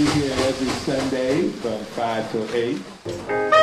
be here every Sunday from 5 to 8.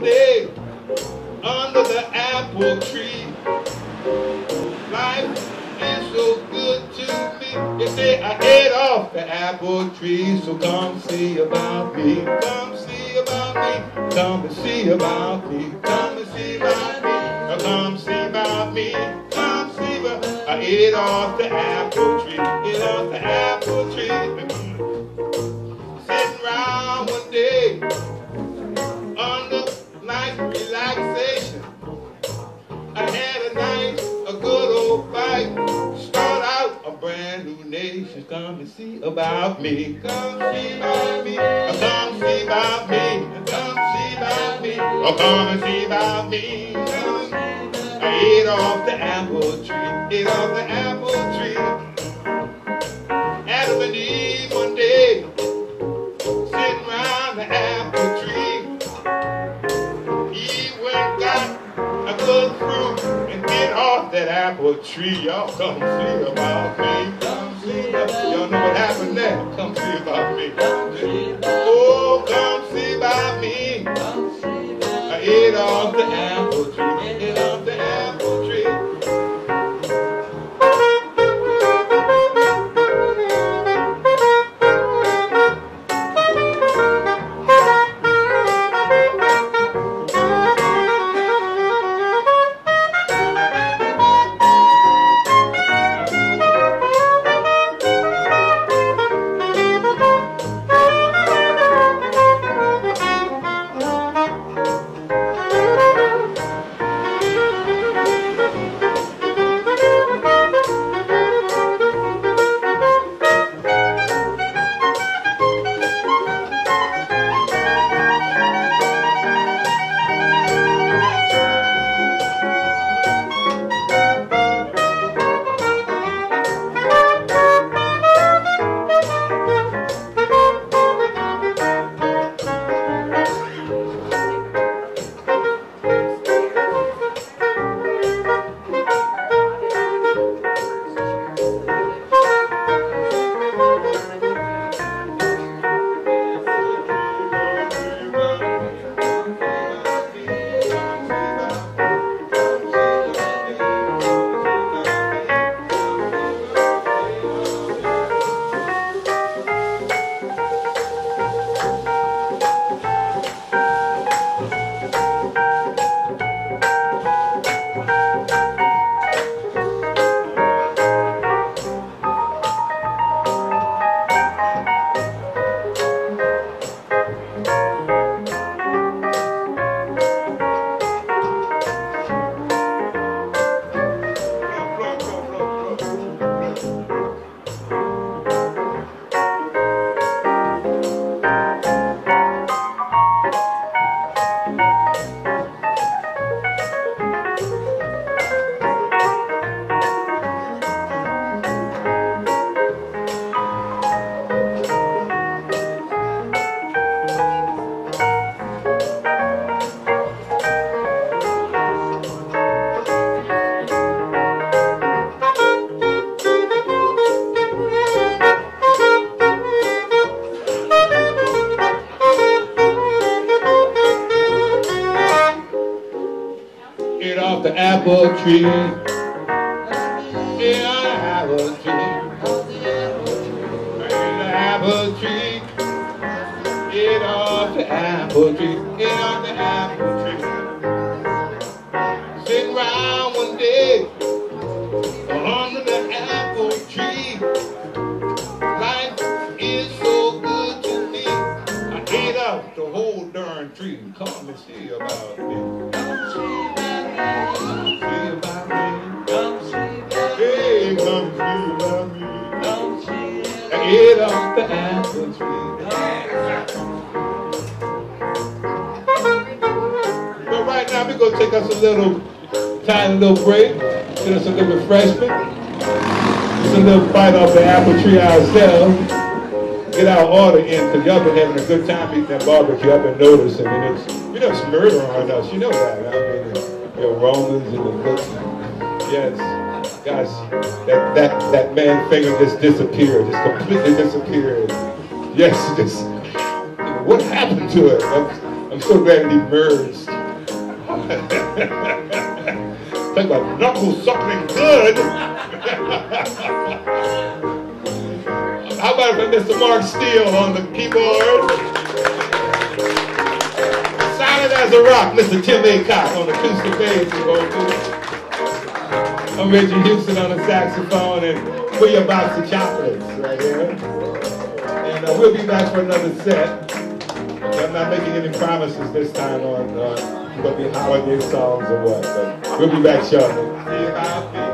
Day, under the apple tree. Life is so good to me. They say I ate off the apple tree, so come see about me. Come see about me. Come and see about me. Come and see about me. Come see about me. Come see about I ate off the apple tree. Ate off the apple tree. New. Come and see about me. Come see about me. Oh, Come see about me. Come see about me. Oh, come and see about me. I ate off the apple tree. Ate off the apple tree. Adam and Eve one day sitting round the apple tree. He went got a good fruit and get off that apple tree. Y'all come see about me. Y'all know what happened there. Come see about me. Oh, come see about me. I off the apple tree. The apple tree. Apple tree. Get off the apple tree. Get off Ate off the tree. But right now we're gonna take us a little tiny little break, get us a little refreshment, just a little bite off the apple tree ourselves, get our order in, because y'all been having a good time eating that barbecue. I've been noticing, and it's you know it's murder on us. You know that. I mean, the aromas and the looks. Yes, guys, that that that man finger just disappeared, just completely disappeared. Yes, just what happened to it? I'm, I'm so glad it emerged. Talk about knuckle suckling good. How about Mr. Mark Steele on the keyboard? Silent as a rock, Mr. Tim Aycock on the acoustic bass. I'm Reggie Houston on the saxophone and put your box of chocolates right here. And uh, we'll be back for another set. I'm not making any promises this time on uh, to holiday songs or what, but we'll be back shortly.